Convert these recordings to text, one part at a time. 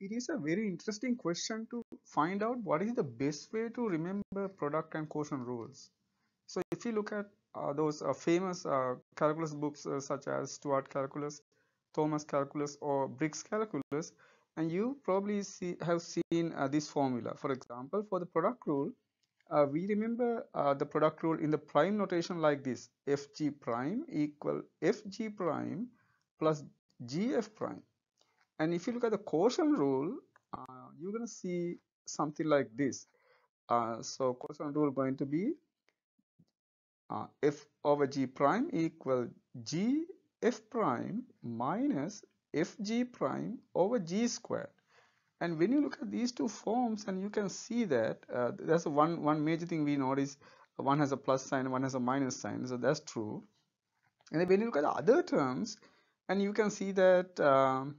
it is a very interesting question to find out what is the best way to remember product and quotient rules. So if you look at uh, those uh, famous uh, calculus books uh, such as Stewart Calculus, Thomas Calculus or Briggs Calculus and you probably see, have seen uh, this formula. For example, for the product rule, uh, we remember the product rule in the prime notation like this, fg prime equal fg prime plus gf prime and if you look at the quotient rule, uh, you're going to see something like this. Uh, so quotient rule going to be uh, f over g prime equal g f prime minus fg prime over g squared. And when you look at these two forms, and you can see that uh, there's one one major thing we notice. One has a plus sign, one has a minus sign. So that's true. And then when you look at the other terms, and you can see that um,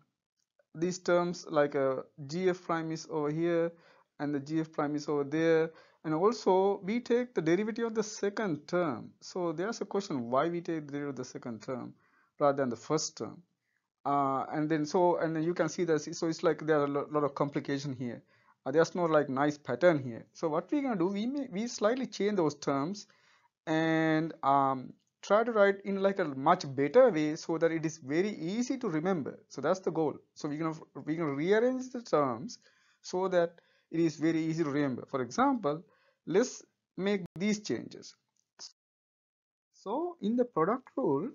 these terms like a gf prime is over here and the gf prime is over there. And also we take the derivative of the second term. So there's a question why we take the derivative of the second term rather than the first term. Uh, and then so and then you can see that so it's like there are a lot of complication here. Uh, there's no like nice pattern here. So what we're gonna do we may we slightly change those terms and um, try to write in like a much better way so that it is very easy to remember. So that's the goal. So we're gonna we're gonna rearrange the terms so that it is very easy to remember. For example let's make these changes. So in the product rule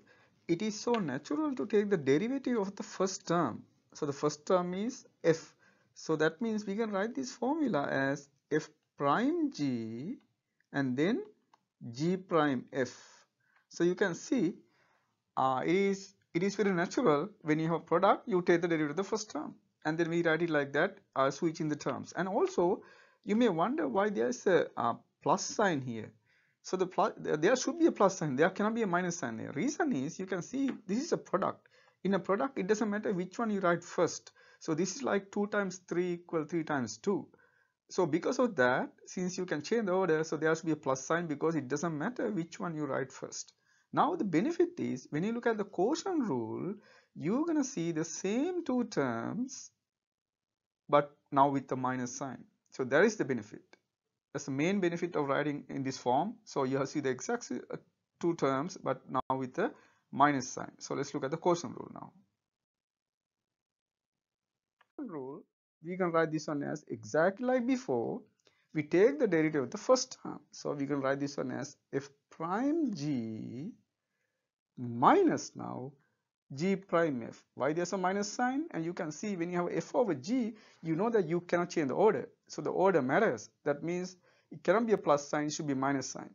it is so natural to take the derivative of the first term. So the first term is f. So that means we can write this formula as f prime g and then g prime f so you can see uh, it is it is very natural when you have product you take the derivative of the first term. And then we write it like that uh, switching the terms. And also you may wonder why there is a, a plus sign here. So the plus there should be a plus sign. There cannot be a minus sign there. Reason is you can see this is a product. In a product it doesn't matter which one you write first. So this is like 2 times 3 equal 3 times 2 so because of that since you can change the order so there should be a plus sign because it doesn't matter which one you write first now the benefit is when you look at the quotient rule, you're going to see the same two terms but now with the minus sign. So that is the benefit. That's the main benefit of writing in this form. So you see the exact uh, two terms but now with the minus sign. So let's look at the quotient rule now. Rule, we can write this one as exactly like before. We take the derivative of the first term. So we can write this one as f prime g minus now g prime f. Why there's a minus sign? And you can see when you have f over g, you know that you cannot change the order. So the order matters. That means it cannot be a plus sign, it should be minus sign.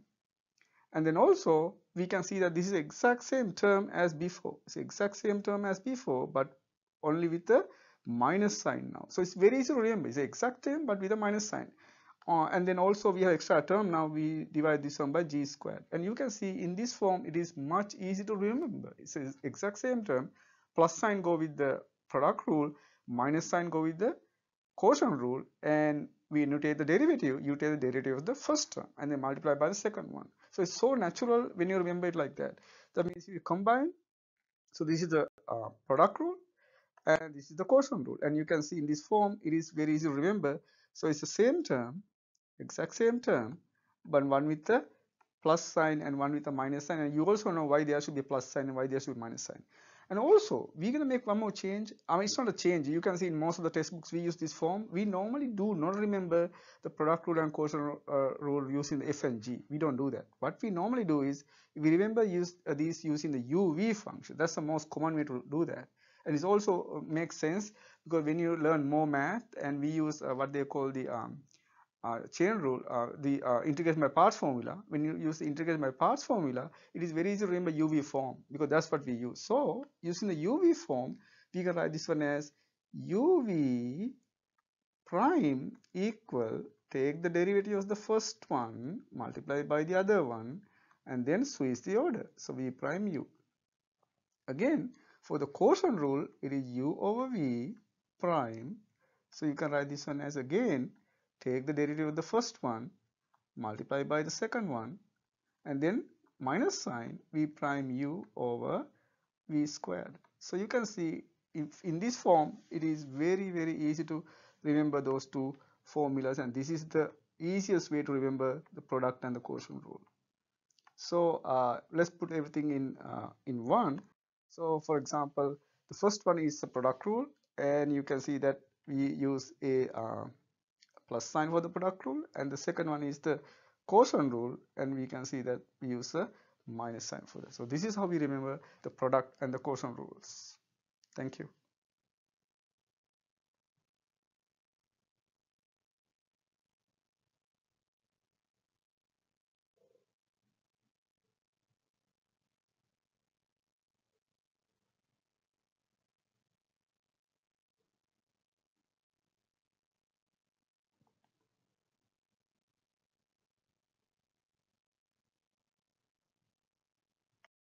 And then also we can see that this is exact same term as before. It's the exact same term as before, but only with the minus sign now. So it's very easy to remember. It's the exact same but with a minus sign uh, and then also we have extra term. Now we divide this one by g squared. And you can see in this form it is much easy to remember. It's the exact same term plus sign go with the product rule minus sign go with the quotient rule and we notate the derivative. You take the derivative of the first term and then multiply by the second one. So it's so natural when you remember it like that. That means you combine. So this is the uh, product rule and this is the quotient rule. And you can see in this form it is very easy to remember. So it's the same term exact same term but one with the plus sign and one with a minus sign. And you also know why there should be plus sign and why there should be minus sign. And also we're going to make one more change. I mean it's not a change. You can see in most of the textbooks we use this form. We normally do not remember the product rule and quotient uh, rule using the f and g. We don't do that. What we normally do is we remember use uh, these using the uv function. That's the most common way to do that. And it also uh, makes sense because when you learn more math and we use what they call the um, uh, chain rule, uh, the uh, integration by parts formula, when you use the integration by parts formula, it is very easy to remember UV form because that's what we use. So using the UV form, we can write this one as UV prime equal, take the derivative of the first one, multiply by the other one, and then switch the order. So V prime U. Again, for the quotient rule, it is U over V prime. So you can write this one as again take the derivative of the first one, multiply by the second one, and then minus sign v prime u over v squared. So you can see if in this form it is very very easy to remember those two formulas and this is the easiest way to remember the product and the quotient rule so uh, let's put everything in uh, in one so for example the first one is the product rule and you can see that we use a uh, plus sign for the product rule and the second one is the quotient rule and we can see that we use a minus sign for that. So this is how we remember the product and the quotient rules. Thank you